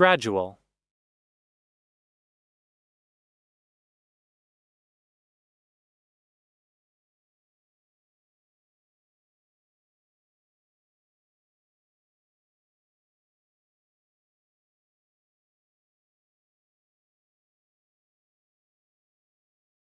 Gradual.